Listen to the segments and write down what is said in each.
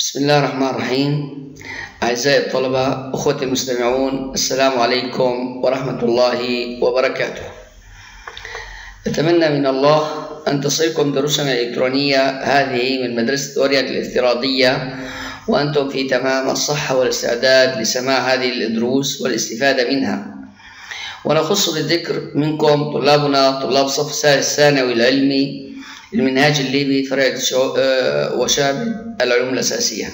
بسم الله الرحمن الرحيم أعزائي الطلبة أخوتي المستمعون السلام عليكم ورحمة الله وبركاته أتمنى من الله أن تصلكم دروسنا الإلكترونية هذه من مدرسة أوريا الافتراضية وأنتم في تمام الصحة والاستعداد لسماع هذه الدروس والاستفادة منها ونخص بالذكر منكم طلابنا طلاب صف الثانوي العلمي المنهاج الليبي فرع وشاب العلوم الأساسية.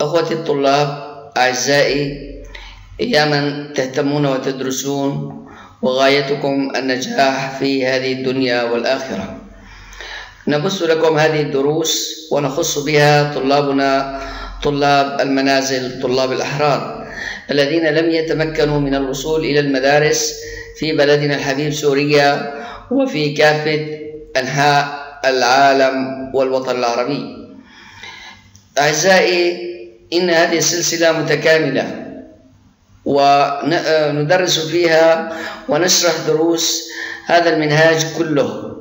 أخوتي الطلاب أعزائي يا من تهتمون وتدرسون وغايتكم النجاح في هذه الدنيا والآخرة. نبث لكم هذه الدروس ونخص بها طلابنا طلاب المنازل طلاب الأحرار الذين لم يتمكنوا من الوصول إلى المدارس في بلدنا الحبيب سوريا وفي كافة أنحاء العالم والوطن العربي. أعزائي إن هذه السلسلة متكاملة وندرس فيها ونشرح دروس هذا المنهاج كله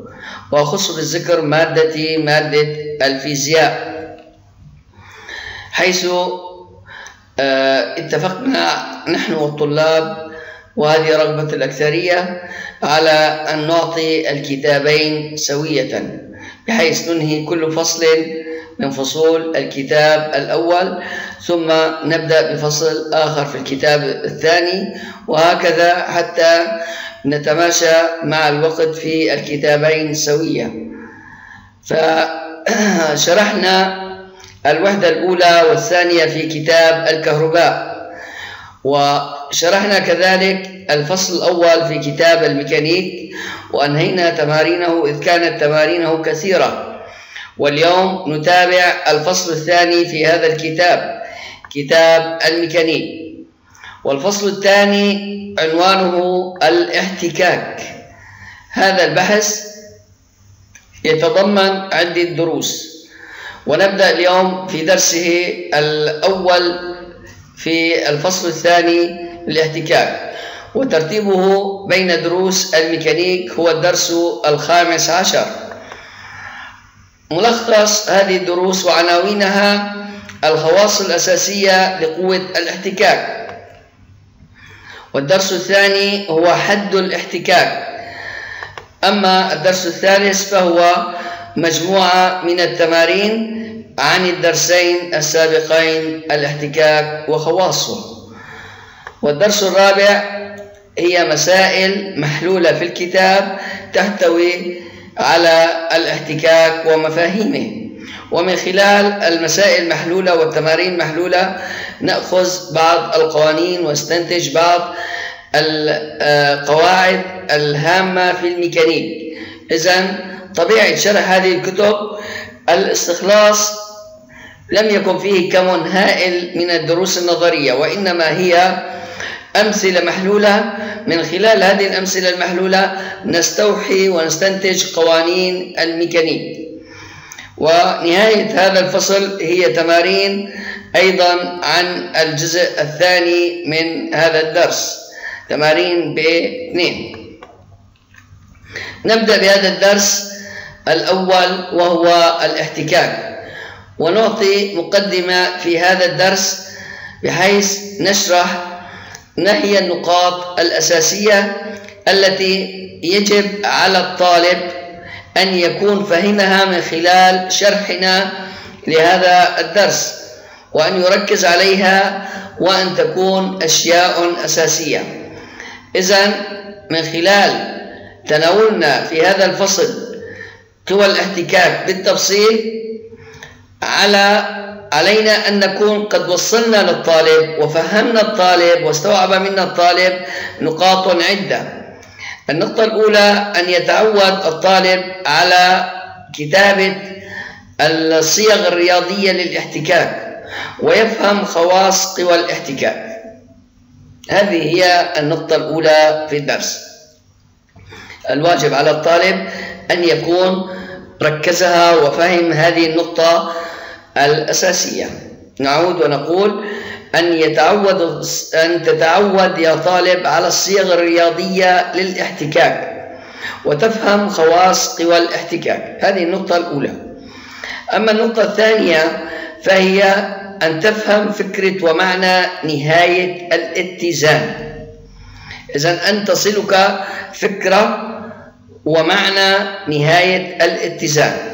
وأخص بالذكر مادتي مادة الفيزياء. حيث اتفقنا نحن والطلاب وهذه رغبة الأكثرية على أن نعطي الكتابين سوية بحيث ننهي كل فصل من فصول الكتاب الأول ثم نبدأ بفصل آخر في الكتاب الثاني وهكذا حتى نتماشى مع الوقت في الكتابين سويا فشرحنا الوحدة الأولى والثانية في كتاب الكهرباء. وشرحنا كذلك الفصل الأول في كتاب الميكانيك وأنهينا تمارينه إذ كانت تمارينه كثيرة. واليوم نتابع الفصل الثاني في هذا الكتاب كتاب الميكانيك. والفصل الثاني عنوانه الاحتكاك. هذا البحث يتضمن عدة دروس. ونبدأ اليوم في درسه الأول في الفصل الثاني للاحتكاك وترتيبه بين دروس الميكانيك هو الدرس الخامس عشر. ملخص هذه الدروس وعناوينها الخواص الأساسية لقوة الاحتكاك. والدرس الثاني هو حد الاحتكاك. أما الدرس الثالث فهو مجموعة من التمارين عن الدرسين السابقين الاحتكاك وخواصه. والدرس الرابع هي مسائل محلولة في الكتاب تحتوي على الاحتكاك ومفاهيمه. ومن خلال المسائل المحلولة والتمارين المحلولة نأخذ بعض القوانين ونستنتج بعض القواعد الهامة في الميكانيك. إذا طبيعة شرح هذه الكتب الاستخلاص لم يكن فيه كم هائل من الدروس النظرية وإنما هي أمثلة محلولة. من خلال هذه الأمثلة المحلولة نستوحي ونستنتج قوانين الميكانيك. ونهاية هذا الفصل هي تمارين أيضا عن الجزء الثاني من هذا الدرس تمارين باثنين نبدأ بهذا الدرس الأول وهو الاحتكاك. ونعطي مقدمة في هذا الدرس بحيث نشرح ما هي النقاط الأساسية التي يجب على الطالب أن يكون فهمها من خلال شرحنا لهذا الدرس وأن يركز عليها وأن تكون أشياء أساسية. إذا من خلال تناولنا في هذا الفصل قوى الاحتكاك بالتفصيل على علينا أن نكون قد وصلنا للطالب وفهمنا الطالب واستوعب منا الطالب نقاط عدة. النقطة الأولى أن يتعود الطالب على كتابة الصيغ الرياضية للاحتكاك ويفهم خواص قوى الاحتكاك. هذه هي النقطة الأولى في الدرس. الواجب على الطالب أن يكون ركزها وفهم هذه النقطة الأساسية. نعود ونقول أن يتعود أن تتعود يا طالب على الصيغ الرياضية للاحتكاك وتفهم خواص قوى الاحتكاك. هذه النقطة الأولى. أما النقطة الثانية فهي أن تفهم فكرة ومعنى نهاية الاتزان. إذا أن تصلك فكرة ومعنى نهاية الاتزان.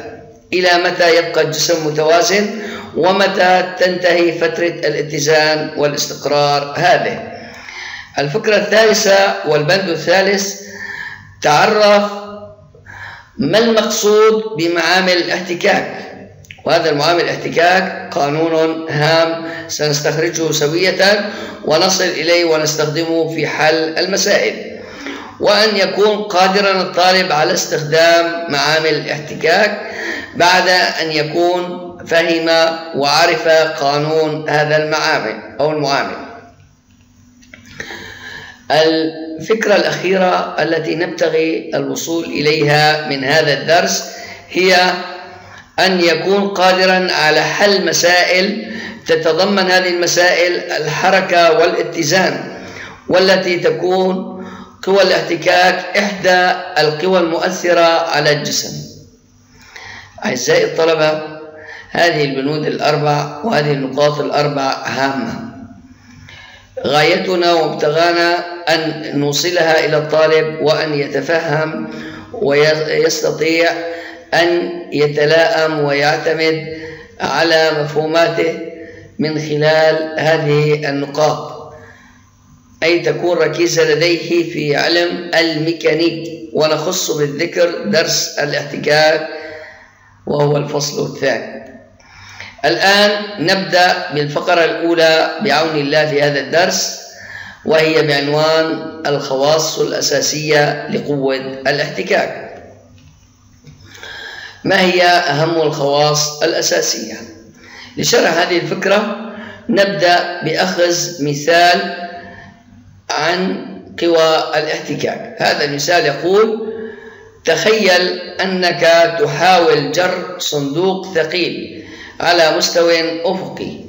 إلى متى يبقى الجسم متوازن ومتى تنتهي فترة الاتزان والاستقرار هذه. الفكرة الثالثة والبند الثالث تعرف ما المقصود بمعامل الاحتكاك. وهذا المعامل الاحتكاك قانون هام سنستخرجه سوية ونصل إليه ونستخدمه في حل المسائل. وأن يكون قادرا الطالب على استخدام معامل الاحتكاك بعد أن يكون فهم وعرف قانون هذا المعامل أو المعامل. الفكرة الأخيرة التي نبتغي الوصول إليها من هذا الدرس هي أن يكون قادرا على حل مسائل تتضمن هذه المسائل الحركة والاتزان والتي تكون قوى الاحتكاك إحدى القوى المؤثرة على الجسم. أعزائي الطلبة هذه البنود الأربع وهذه النقاط الأربع هامة. غايتنا وابتغانا أن نوصلها إلى الطالب وأن يتفهم ويستطيع أن يتلائم ويعتمد على مفهوماته من خلال هذه النقاط. أي تكون ركيزة لديه في علم الميكانيك. ونخص بالذكر درس الاحتكاك وهو الفصل الثاني. الآن نبدأ بالفقرة الأولى بعون الله في هذا الدرس وهي بعنوان الخواص الأساسية لقوة الاحتكاك ما هي أهم الخواص الأساسية؟ لشرح هذه الفكرة نبدأ بأخذ مثال عن قوى الاحتكاك هذا المثال يقول تخيل أنك تحاول جر صندوق ثقيل على مستوى أفقي.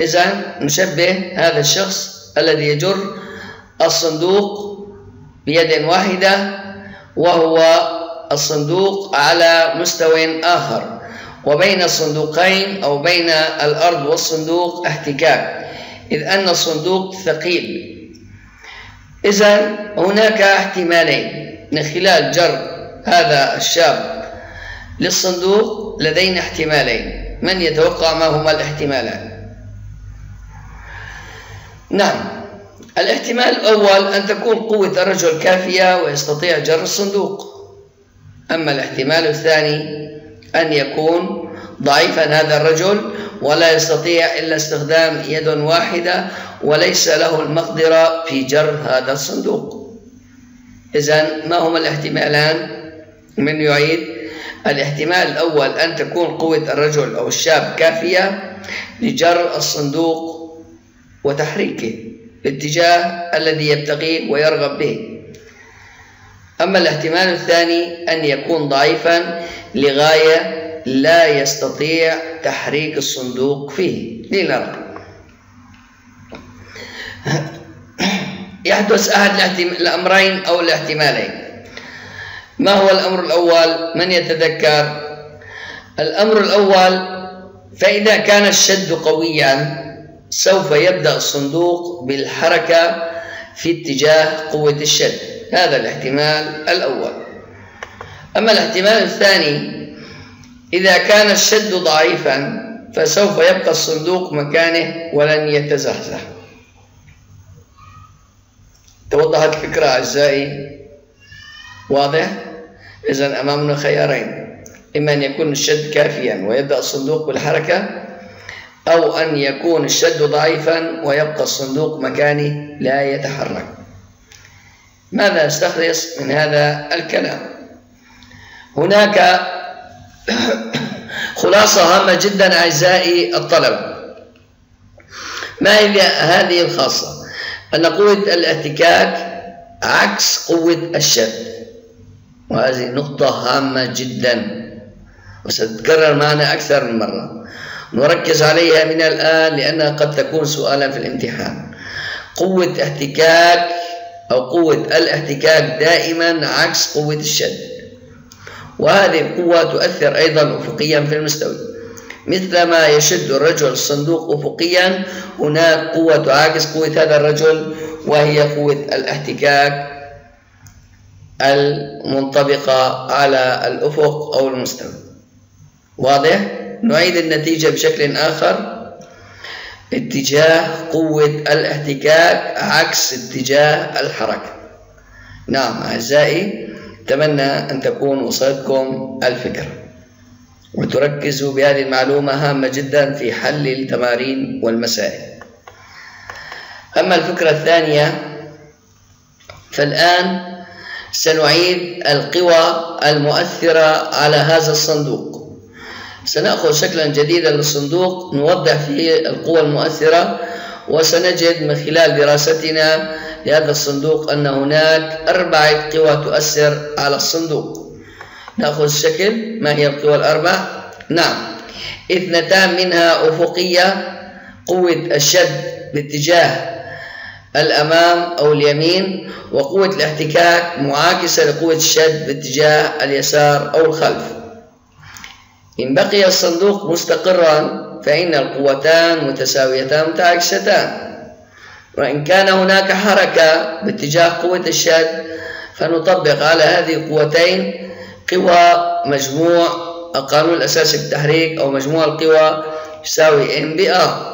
إذا نشبه هذا الشخص الذي يجر الصندوق بيد واحدة وهو الصندوق على مستوى آخر وبين الصندوقين أو بين الأرض والصندوق احتكاك إذ أن الصندوق ثقيل إذا هناك احتمالين من خلال جر هذا الشاب للصندوق لدينا احتمالين. من يتوقع؟ ما هما الاحتمالان؟ نعم. الاحتمال الأول أن تكون قوة الرجل كافية ويستطيع جر الصندوق. أما الاحتمال الثاني أن يكون ضعيفا هذا الرجل ولا يستطيع إلا استخدام يد واحدة وليس له المقدرة في جر هذا الصندوق. إذا ما هما الاحتمالان؟ من يعيد الاحتمال الأول أن تكون قوة الرجل أو الشاب كافية لجر الصندوق وتحريكه الاتجاه الذي يبتغيه ويرغب به. أما الاحتمال الثاني أن يكون ضعيفا لغاية لا يستطيع تحريك الصندوق فيه. لنرى. يحدث أحد الأمرين أو الاحتمالين. ما هو الأمر الأول؟ من يتذكر؟ الأمر الأول فإذا كان الشد قويا سوف يبدأ الصندوق بالحركة في اتجاه قوة الشد. هذا الاحتمال الأول. أما الاحتمال الثاني إذا كان الشد ضعيفا فسوف يبقى الصندوق مكانه ولن يتزحزح توضحت الفكرة أعزائي؟ واضح؟ إذا أمامنا خيارين. إما أن يكون الشد كافيا ويبدأ الصندوق بالحركة أو أن يكون الشد ضعيفا ويبقى الصندوق مكانه لا يتحرك. ماذا نستخلص من هذا الكلام؟ هناك خلاصة هامة جدا أعزائي الطلبة ما هي هذه الخاصة؟ أن قوة الاحتكاك عكس قوة الشد. وهذه نقطة هامة جدا. وستتكرر معنا أكثر من مرة. نركز عليها من الآن لأنها قد تكون سؤالا في الامتحان. قوة احتكاك أو قوة الاحتكاك دائما عكس قوة الشد. وهذه القوة تؤثر أيضا أفقيا في المستوي مثلما يشد الرجل الصندوق أفقيا هناك قوة تعاكس قوة هذا الرجل وهي قوة الاحتكاك المنطبقة على الأفق أو المستوى. واضح؟ نعيد النتيجة بشكل آخر. اتجاه قوة الاحتكاك عكس اتجاه الحركة. نعم أعزائي أتمنى أن تكون وصلتكم الفكرة وتركزوا بهذه المعلومة هامة جدا في حل التمارين والمسائل. أما الفكرة الثانية فالآن سنعيد القوى المؤثرة على هذا الصندوق. سنأخذ شكلا جديدا للصندوق نوضح فيه القوى المؤثرة وسنجد من خلال دراستنا لهذا الصندوق أن هناك أربعة قوى تؤثر على الصندوق. نأخذ الشكل. ما هي القوى الأربع؟ نعم. اثنتان منها أفقية قوة الشد باتجاه الأمام أو اليمين وقوة الاحتكاك معاكسة لقوة الشد باتجاه اليسار أو الخلف. إن بقي الصندوق مستقرا فإن القوتان متساويتان متعاكستان وإن كان هناك حركة باتجاه قوة الشد فنطبق على هذه القوتين قوى مجموع القانون الأساسي للتحريك أو مجموع القوى يساوي M ب A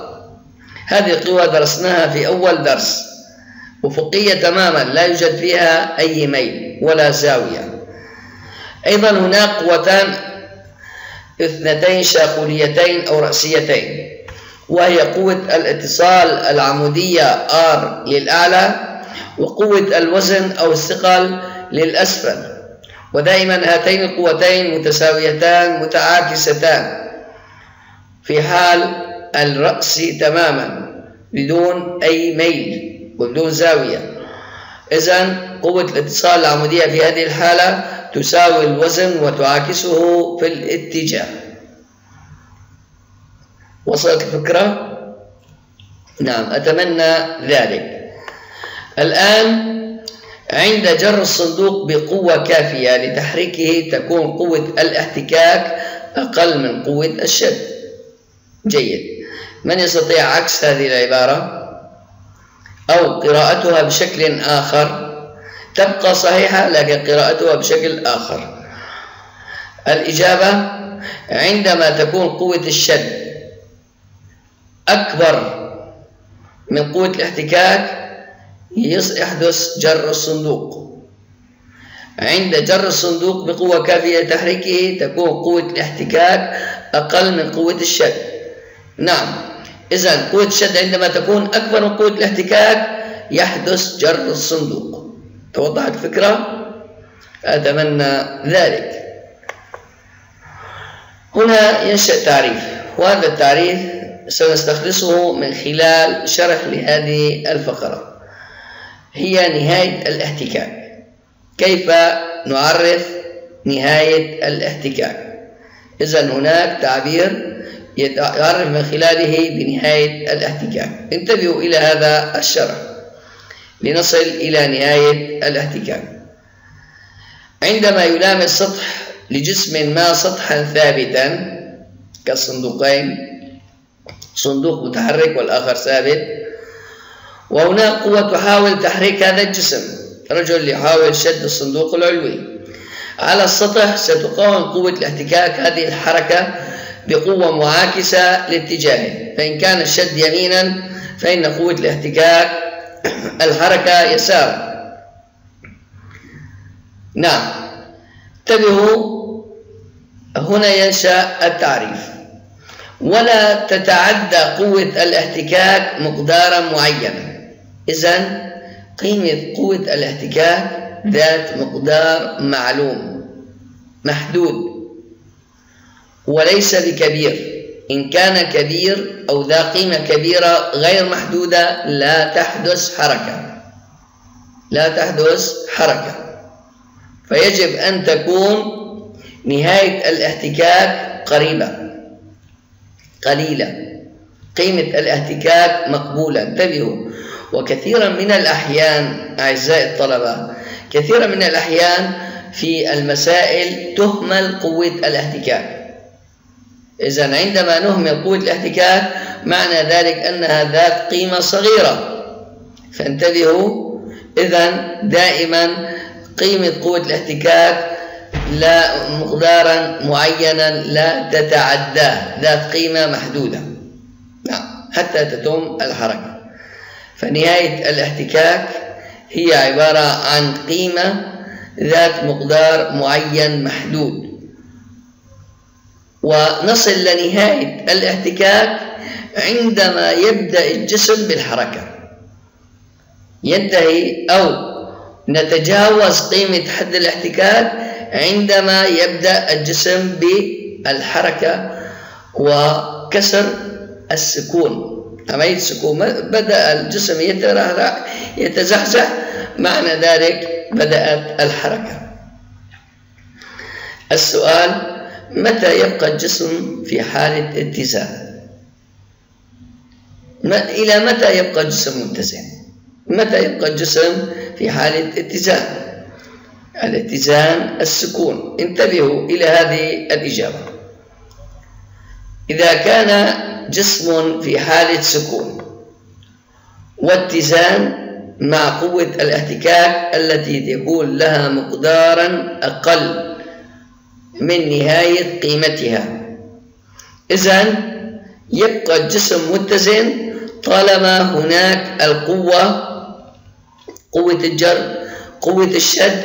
هذه القوى درسناها في أول درس. أفقية تماما لا يوجد فيها أي ميل ولا زاوية. أيضا هناك قوتان اثنتين شاخوليتين أو رأسيتين. وهي قوة الاتصال العمودية R للأعلى وقوة الوزن أو الثقل للأسفل. ودائما هاتين القوتين متساويتان متعاكستان. في حال الرأس تماما بدون أي ميل وبدون زاوية. إذا قوة الاتصال العمودية في هذه الحالة تساوي الوزن وتعاكسه في الاتجاه. وصلت الفكرة؟ نعم أتمنى ذلك. الآن عند جر الصندوق بقوة كافية لتحريكه تكون قوة الاحتكاك أقل من قوة الشد. جيد. من يستطيع عكس هذه العبارة؟ أو قراءتها بشكل آخر؟ تبقى صحيحة لكن قراءتها بشكل آخر. الإجابة عندما تكون قوة الشد أكبر من قوة الاحتكاك يحدث جر الصندوق. عند جر الصندوق بقوة كافية لتحريكه تكون قوة الاحتكاك أقل من قوة الشد. نعم إذا قوة الشد عندما تكون أكبر من قوة الاحتكاك يحدث جر الصندوق. توضحت الفكرة؟ أتمنى ذلك. هنا ينشأ تعريف وهذا التعريف سنستخلصه من خلال شرح لهذه الفقرة. هي نهاية الاحتكاك. كيف نعرف نهاية الاحتكاك؟ إذا هناك تعبير يعرف من خلاله بنهاية الاحتكاك. انتبهوا إلى هذا الشرح. لنصل إلى نهاية الاحتكاك. عندما يلامس سطح لجسم ما سطحا ثابتا كالصندوقين صندوق متحرك والآخر ثابت وهناك قوة تحاول تحريك هذا الجسم. رجل يحاول شد الصندوق العلوي. على السطح ستقاوم قوة الاحتكاك. هذه الحركة بقوة معاكسة لاتجاهه. فإن كان الشد يمينا فإن قوة الاحتكاك الحركة يسار. نعم. انتبهوا هنا ينشأ التعريف. ولا تتعدى قوة الاحتكاك مقدارا معينا. إذا قيمة قوة الاحتكاك ذات مقدار معلوم محدود وليس بكبير. إن كان كبير أو ذا قيمة كبيرة غير محدودة لا تحدث حركة. لا تحدث حركة. فيجب أن تكون نهاية الاحتكاك قريبة. قليلة. قيمة الاحتكاك مقبولة. انتبهوا وكثيرا من الأحيان أعزائي الطلبة كثيرا من الأحيان في المسائل تهمل قوة الاحتكاك. إذا عندما نهمل قوة الاحتكاك معنى ذلك أنها ذات قيمة صغيرة. فانتبهوا إذا دائما قيمة قوة الاحتكاك لا مقدارا معينا لا تتعداه ذات قيمة محدودة. نعم حتى تتم الحركة. فنهاية الاحتكاك هي عبارة عن قيمة ذات مقدار معين محدود. ونصل لنهاية الاحتكاك عندما يبدأ الجسم بالحركة. ينتهي أو نتجاوز قيمة حد الاحتكاك عندما يبدأ الجسم بالحركة وكسر السكون. عملية السكون بدأ الجسم يتزحزح معنى ذلك بدأت الحركة. السؤال متى يبقى الجسم في حالة اتزان إلى متى يبقى الجسم متزن؟ متى يبقى الجسم في حالة اتزان الاتزان السكون. انتبهوا إلى هذه الإجابة. إذا كان جسم في حالة سكون واتزان مع قوة الاحتكاك التي تكون لها مقدارا أقل من نهاية قيمتها. إذا يبقى الجسم متزن طالما هناك القوة قوة الجر قوة الشد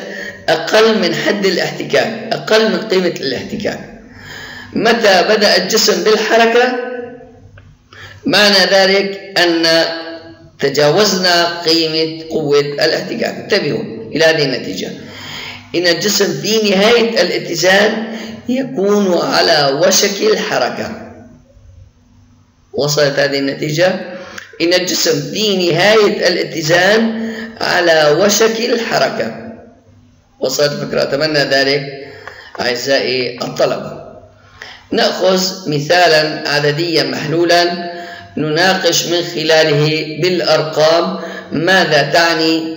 أقل من حد الاحتكاك أقل من قيمة الاحتكاك. متى بدأ الجسم بالحركة؟ معنى ذلك أن تجاوزنا قيمة قوة الاحتكاك. انتبهوا إلى هذه النتيجة. إن الجسم في نهاية الاتزان يكون على وشك الحركة. وصلت هذه النتيجة؟ إن الجسم في نهاية الاتزان على وشك الحركة. وصلت الفكرة أتمنى ذلك أعزائي الطلبة. نأخذ مثالا عدديا محلولا نناقش من خلاله بالأرقام ماذا تعني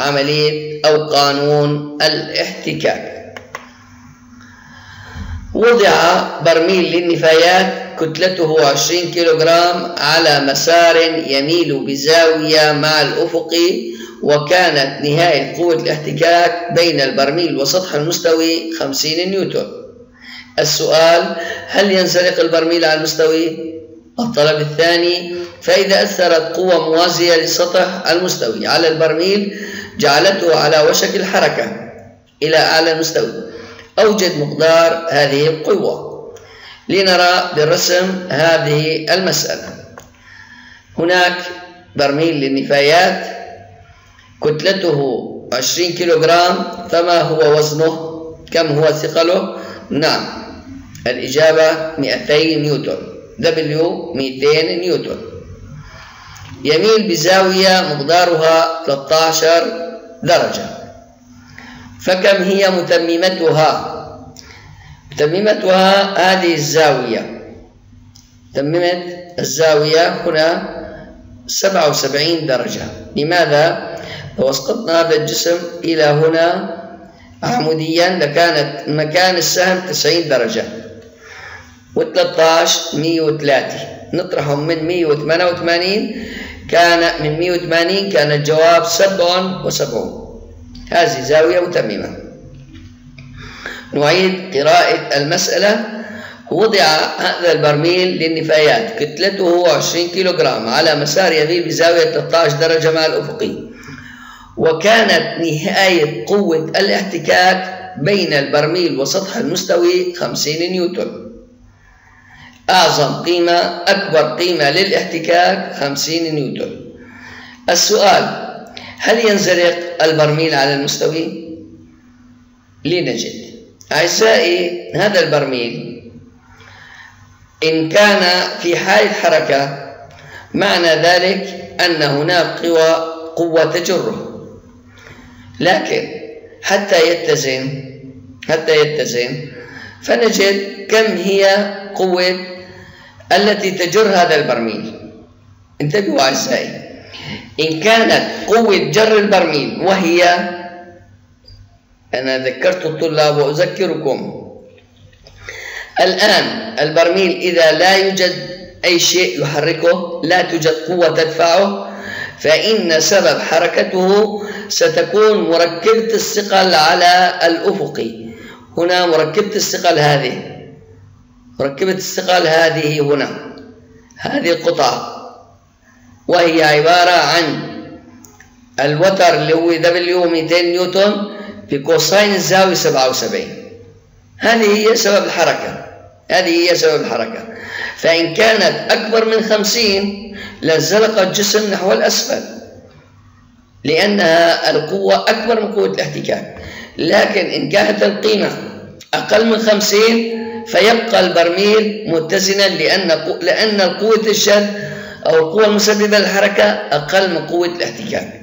عملية أو قانون الاحتكاك وضع برميل للنفايات كتلته 20 كيلوغرام على مسار يميل بزاوية مع الأفق وكانت نهاية قوة الاحتكاك بين البرميل وسطح المستوي 50 نيوتن السؤال هل ينزلق البرميل على المستوي؟ الطلب الثاني فإذا أثرت قوة موازية للسطح المستوي على البرميل جعلته على وشك الحركة إلى أعلى المستوي أوجد مقدار هذه القوة لنرى بالرسم هذه المسألة. هناك برميل للنفايات. كتلته 20 كيلوغرام. فما هو وزنه؟ كم هو ثقله؟ نعم. الإجابة 200 نيوتن. W 200 نيوتن. يميل بزاوية مقدارها 13 درجة. فكم هي متممتها؟ متممتها هذه الزاوية. متممة الزاوية هنا 77 درجة. لماذا؟ لو أسقطنا هذا الجسم إلى هنا عموديا لكانت مكان السهم 90 درجة. و13 103 نطرحهم من 188 كان من 180 كان الجواب 77 هذه زاوية متممة نعيد قراءة المسألة. وضع هذا البرميل للنفايات. كتلته 20 كيلوغرام على مسار يميل بزاوية 13 درجة مع الأفقي. وكانت نهاية قوة الاحتكاك بين البرميل وسطح المستوي 50 نيوتن. أعظم قيمة أكبر قيمة للاحتكاك 50 نيوتن. السؤال هل ينزلق البرميل على المستوي؟ لنجد. أعزائي هذا البرميل إن كان في حالة حركة معنى ذلك أن هناك قوى قوة تجره. لكن حتى يتزن حتى يتزن فنجد كم هي قوة التي تجر هذا البرميل. انتبهوا أعزائي. إن كانت قوة جر البرميل وهي أنا ذكرت الطلاب وأذكركم. الآن البرميل إذا لا يوجد أي شيء يحركه لا توجد قوة تدفعه فإن سبب حركته ستكون مركبة الثقل على الأفق. هنا مركبة الثقل هذه. مركبة الثقل هذه هنا هذه القطعة وهي عبارة عن الوتر اللي هو W 200 نيوتن ب cosine الزاوية 77 هذه هي سبب الحركة هذه هي سبب الحركة. فإن كانت أكبر من 50 لانزلق الجسم نحو الأسفل لأنها القوة أكبر من قوة الاحتكاك. لكن إن كانت القيمة أقل من 50 فيبقى البرميل متزنا لأن لأن قوة الشد أو القوة المسببة للحركة أقل من قوة الاحتكاك.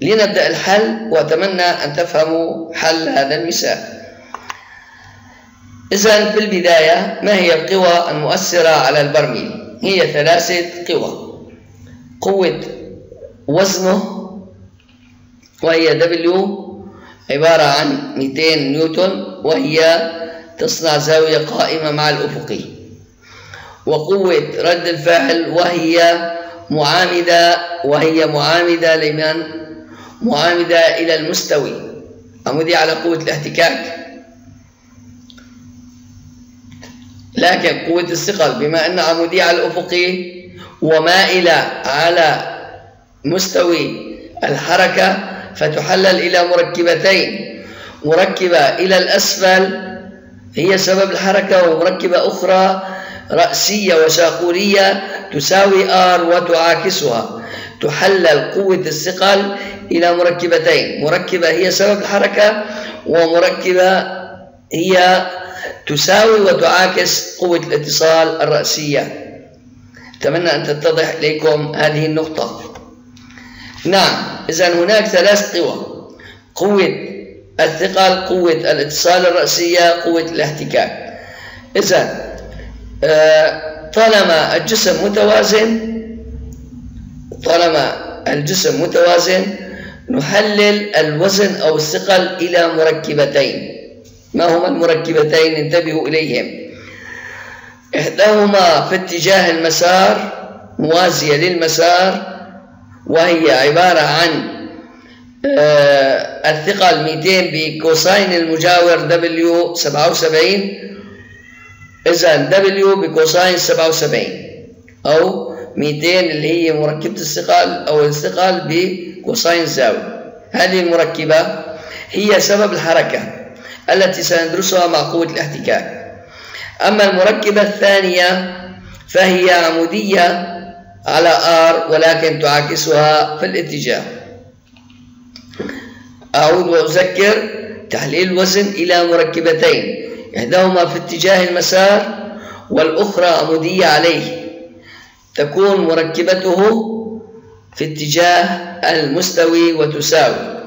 لنبدأ الحل وأتمنى أن تفهموا حل هذا المثال. إذا في البداية ما هي القوى المؤثرة على البرميل؟ هي ثلاثة قوى. قوة وزنه وهي W عبارة عن 200 نيوتن وهي تصنع زاوية قائمة مع الأفقي. وقوة رد الفعل وهي معامدة وهي معامدة لمن؟ معامدة إلى المستوي. عمودية على قوة الاحتكاك. لكن قوة الثقل بما أن عمودية على الأفقي ومائلة على مستوي الحركة فتحلل إلى مركبتين. مركبة إلى الأسفل هي سبب الحركة ومركبة أخرى رأسية وشاقولية تساوي R وتعاكسها. تحلل قوة الثقل إلى مركبتين. مركبة هي سبب الحركة ومركبة هي تساوي وتعاكس قوة الاتصال الرأسية. أتمنى أن تتضح إليكم هذه النقطة. نعم إذا هناك ثلاث قوى. قوة الثقل قوة الاتصال الرأسية قوة الاحتكاك. إذا آه، طالما الجسم متوازن طالما الجسم متوازن نحلل الوزن أو الثقل إلى مركبتين. ما هما المركبتين؟ انتبهوا إليهم. إحداهما في اتجاه المسار موازية للمسار وهي عبارة عن آه الثقل 200 ب cosine المجاور W 77 إذا W ب cosine 77 أو 200 اللي هي مركبة الثقل أو الثقل بكوساين زاوية. هذه المركبة هي سبب الحركة التي سندرسها مع قوة الاحتكاك. أما المركبة الثانية فهي عمودية على R ولكن تعاكسها في الاتجاه. أعود وأذكر تحليل الوزن إلى مركبتين. إحداهما في اتجاه المسار والأخرى عمودية عليه. تكون مركبته في اتجاه المستوي وتساوي.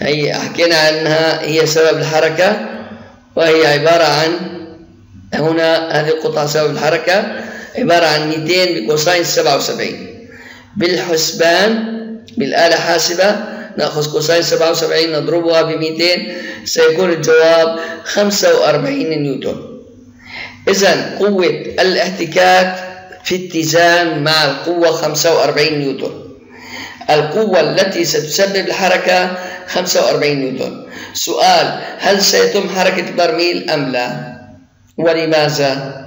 هي حكينا عنها هي سبب الحركة وهي عبارة عن هنا هذه القطعة سبب الحركة عبارة عن 200 ب cosine 77 بالحسبان بالآلة حاسبة نأخذ cosine 77 نضربها ب 200 سيكون الجواب 45 نيوتن. إذا قوة الاحتكاك في اتزان مع القوة 45 نيوتن. القوة التي ستسبب الحركة 45 نيوتن. سؤال هل سيتم حركة البرميل أم لا؟ ولماذا؟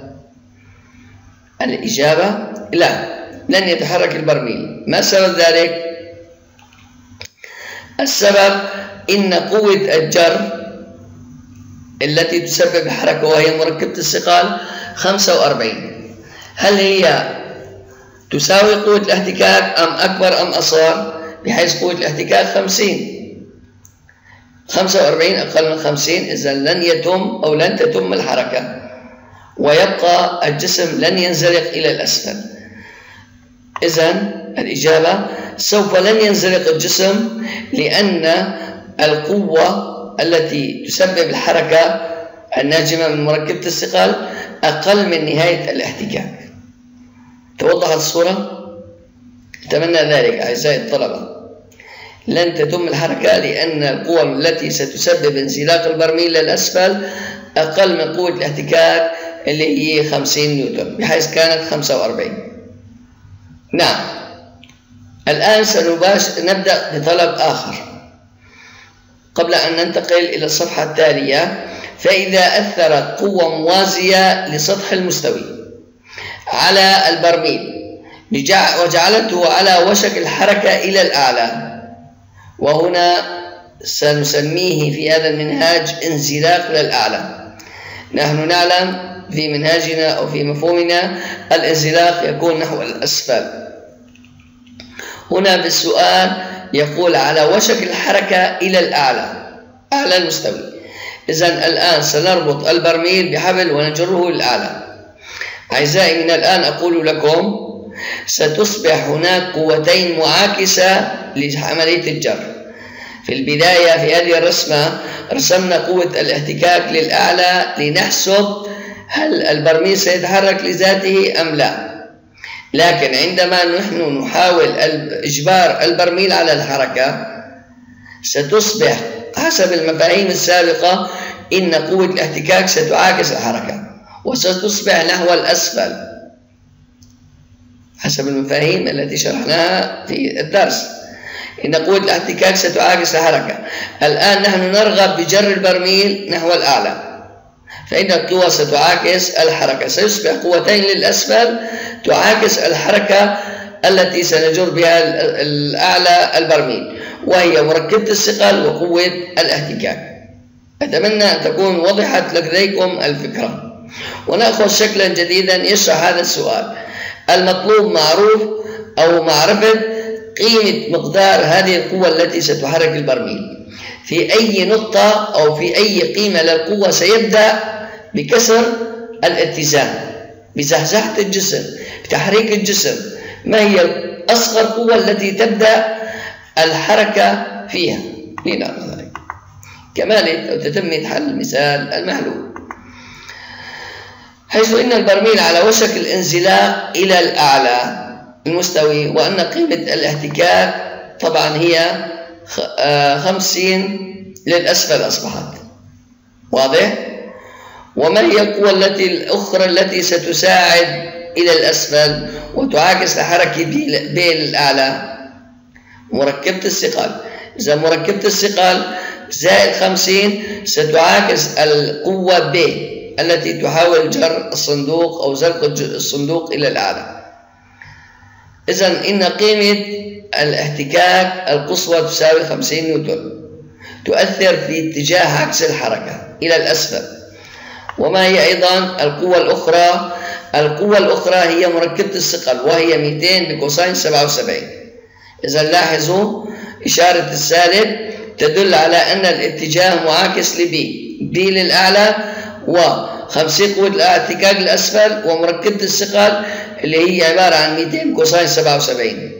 الإجابة لا لن يتحرك البرميل. ما سبب ذلك؟ السبب إن قوة الجر التي تسبب الحركة وهي مركبة الثقال 45 هل هي تساوي قوة الاحتكاك أم أكبر أم أصغر؟ بحيث قوة الاحتكاك 50 45 أقل من 50 إذا لن يتم أو لن تتم الحركة. ويبقى الجسم لن ينزلق إلى الأسفل. إذا الإجابة سوف لن ينزلق الجسم لأن القوة التي تسبب الحركة الناجمة من مركبة الثقل أقل من نهاية الاحتكاك. توضحت الصورة؟ أتمنى ذلك أعزائي الطلبة. لن تتم الحركة لأن القوة التي ستسبب انزلاق البرميل للأسفل أقل من قوة الاحتكاك اللي هي 50 نيوتن بحيث كانت 45 نعم. الآن سنباش نبدأ بطلب آخر. قبل أن ننتقل إلى الصفحة التالية فإذا أثرت قوة موازية لسطح المستوي على البرميل وجعلته على وشك الحركة إلى الأعلى. وهنا سنسميه في هذا المنهاج انزلاق للأعلى. نحن نعلم في منهاجنا أو في مفهومنا الانزلاق يكون نحو الأسفل. هنا بالسؤال يقول على وشك الحركة إلى الأعلى. أعلى المستوي. إذا الآن سنربط البرميل بحبل ونجره للأعلى. أعزائي من الآن أقول لكم ستصبح هناك قوتين معاكسة لعملية الجر. في البداية في هذه الرسمة رسمنا قوة الاحتكاك للأعلى لنحسب هل البرميل سيتحرك لذاته أم لا. لكن عندما نحن نحاول إجبار البرميل على الحركة ستصبح حسب المفاهيم السابقة إن قوة الاحتكاك ستعاكس الحركة وستصبح نحو الأسفل حسب المفاهيم التي شرحناها في الدرس. إن قوة الاحتكاك ستعاكس الحركة. الآن نحن نرغب بجر البرميل نحو الأعلى. فإن القوى ستعاكس الحركة سيصبح قوتين للأسفل تعاكس الحركة التي سنجر بها الأعلى البرميل وهي مركبة الثقل وقوة الاحتكاك. أتمنى أن تكون وضحت لديكم الفكرة. ونأخذ شكلا جديدا يشرح هذا السؤال. المطلوب معروف أو معرفة قيمة مقدار هذه القوة التي ستحرك البرميل. في أي نقطة أو في أي قيمة للقوة سيبدأ بكسر الاتزان بزحزحة الجسم بتحريك الجسم. ما هي أصغر قوة التي تبدأ الحركة فيها؟ لنرى ذلك كمالة أو تتمة حل المثال المحلول. حيث إن البرميل على وشك الانزلاق إلى الأعلى المستوي وأن قيمة الاحتكاك طبعا هي خمسين للأسفل أصبحت. واضح؟ وما هي القوة التي الأخرى التي ستساعد إلى الأسفل وتعاكس الحركة بين الأعلى؟ مركبة الثقل إذا مركبة الثقل زائد خمسين ستعاكس القوة ب التي تحاول جر الصندوق أو زلق الصندوق إلى الأعلى. إذا إن قيمة الاحتكاك القصوى تساوي 50 نيوتن. تؤثر في اتجاه عكس الحركة إلى الأسفل. وما هي أيضا القوة الأخرى؟ القوة الأخرى هي مركبة الثقل وهي 200 بكوساين 77 إذا لاحظوا إشارة السالب تدل على أن الاتجاه معاكس ل P. P للأعلى و 50 قوة الاحتكاك للأسفل ومركبة الثقل اللي هي عبارة عن 200 cosine 77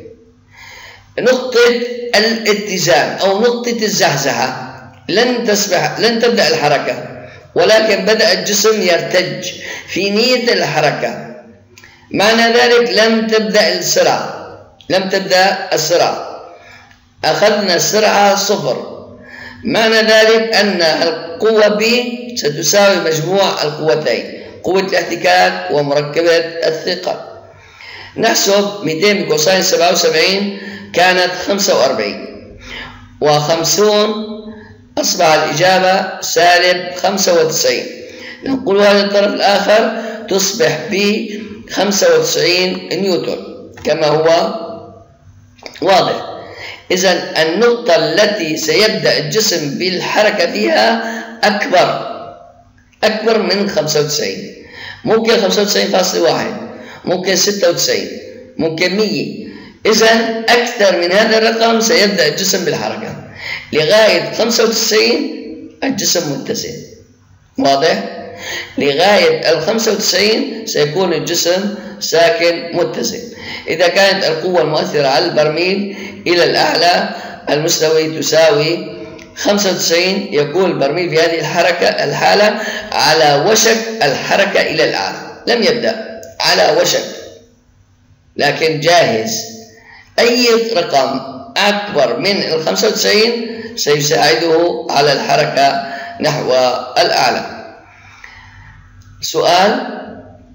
نقطة الاتزان أو نقطة الزحزحة لن تسبح لن تبدأ الحركة ولكن بدأ الجسم يرتج في نية الحركة. معنى ذلك لم تبدأ السرعة لم تبدأ السرعة. أخذنا السرعة صفر. معنى ذلك أن القوة B ستساوي مجموع القوتين قوة الاحتكاك ومركبة الثقل نحسب 200 بكوساين 77 كانت 45 و50 أصبح الإجابة سالب 95 نقول هذا الطرف الآخر تصبح ب 95 نيوتن كما هو واضح. إذا النقطة التي سيبدأ الجسم بالحركة فيها أكبر أكبر من 95 ممكن 95.1 ممكن 96 ممكن 100 إذا أكثر من هذا الرقم سيبدأ الجسم بالحركة. لغاية 95 الجسم متزن واضح؟ لغاية ال 95 سيكون الجسم ساكن متزن إذا كانت القوة المؤثرة على البرميل إلى الأعلى المستوي تساوي 95 يكون البرميل في هذه الحركة الحالة على وشك الحركة إلى الأعلى. لم يبدأ. على وشك. لكن جاهز. أي رقم أكبر من ال 95 سيساعده على الحركة نحو الأعلى. سؤال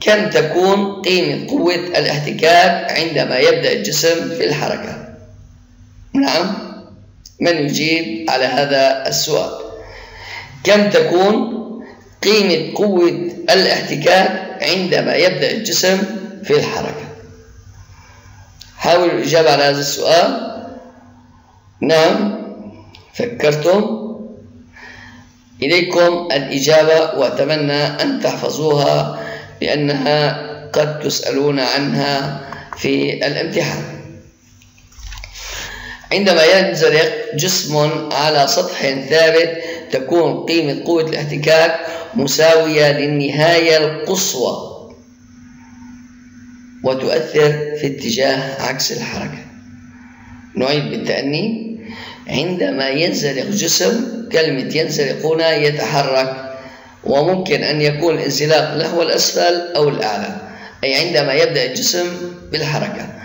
كم تكون قيمة قوة الاحتكاك عندما يبدأ الجسم في الحركة؟ نعم من يجيب على هذا السؤال؟ كم تكون قيمة قوة الاحتكاك عندما يبدأ الجسم في الحركة. حاولوا الإجابة على هذا السؤال. نعم فكرتم. إليكم الإجابة وأتمنى أن تحفظوها لأنها قد تسألون عنها في الامتحان. عندما ينزلق جسم على سطح ثابت تكون قيمة قوة الاحتكاك مساوية للنهاية القصوى وتؤثر في اتجاه عكس الحركة. نعيد بالتأني. عندما ينزلق جسم كلمة ينزلق هنا يتحرك وممكن أن يكون الانزلاق نحو الأسفل أو الأعلى أي عندما يبدأ الجسم بالحركة.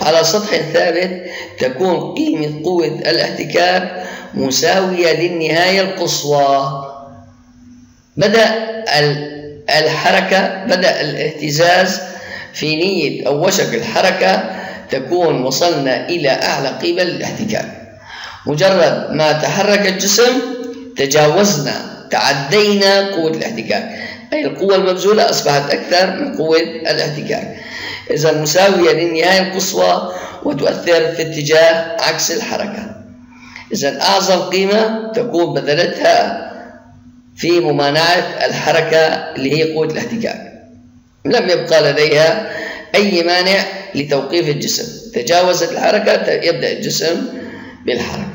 على سطح ثابت تكون قيمة قوة الاحتكاك مساوية للنهاية القصوى. بدأ الحركة بدأ الاهتزاز في نية أو وشك الحركة تكون وصلنا إلى أعلى قيمة للاحتكاك. مجرد ما تحرك الجسم تجاوزنا تعدينا قوة الاحتكاك. أي القوة المبذولة أصبحت أكثر من قوة الاحتكاك إذا مساوية للنهاية القصوى وتؤثر في اتجاه عكس الحركة. إذا أعظم قيمة تكون بذلتها في ممانعة الحركة اللي هي قوة الاحتكاك لم يبقى لديها أي مانع لتوقيف الجسم. تجاوزت الحركة يبدأ الجسم بالحركة.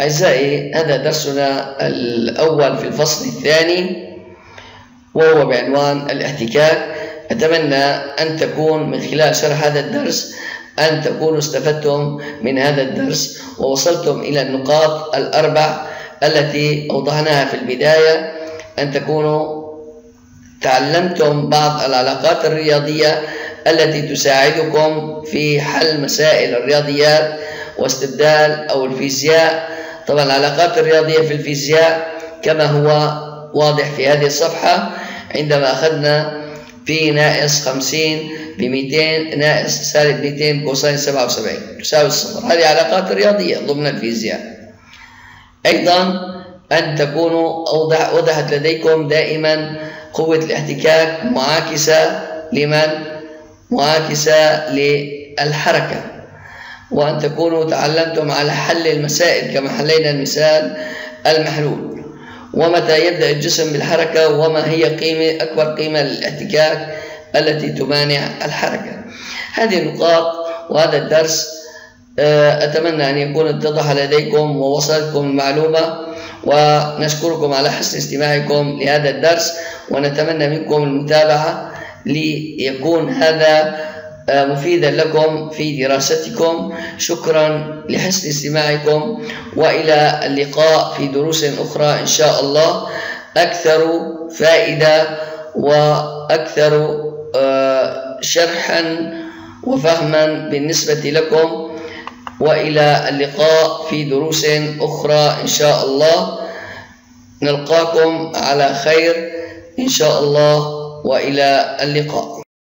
أعزائي هذا درسنا الأول في الفصل الثاني. وهو بعنوان الاحتكاك. أتمنى أن تكون من خلال شرح هذا الدرس أن تكونوا استفدتم من هذا الدرس ووصلتم إلى النقاط الأربع التي أوضحناها في البداية. أن تكونوا تعلمتم بعض العلاقات الرياضية التي تساعدكم في حل مسائل الرياضيات واستبدال أو الفيزياء. طبعا العلاقات الرياضية في الفيزياء كما هو واضح في هذه الصفحة عندما أخذنا بي ناقص 50 ب 200 ناقص سالب 200 كوساين 77 تساوي الصفر. هذه علاقات رياضية ضمن الفيزياء. أيضا أن تكونوا أوضح وضحت لديكم دائما قوة الاحتكاك معاكسة لمن؟ معاكسة للحركة. وأن تكونوا تعلمتم على حل المسائل كما حلينا المثال المحلول. ومتى يبدأ الجسم بالحركة وما هي قيمة أكبر قيمة للاحتكاك التي تمانع الحركة. هذه النقاط وهذا الدرس آه، أتمنى أن يكون اتضح لديكم ووصلتكم المعلومة ونشكركم على حسن استماعكم لهذا الدرس ونتمنى منكم المتابعة ليكون هذا مفيدا لكم في دراستكم. شكرا لحسن استماعكم وإلى اللقاء في دروس أخرى إن شاء الله. أكثر فائدة وأكثر آه، شرحا وفهما بالنسبة لكم. وإلى اللقاء في دروس أخرى إن شاء الله. نلقاكم على خير إن شاء الله. وإلى اللقاء.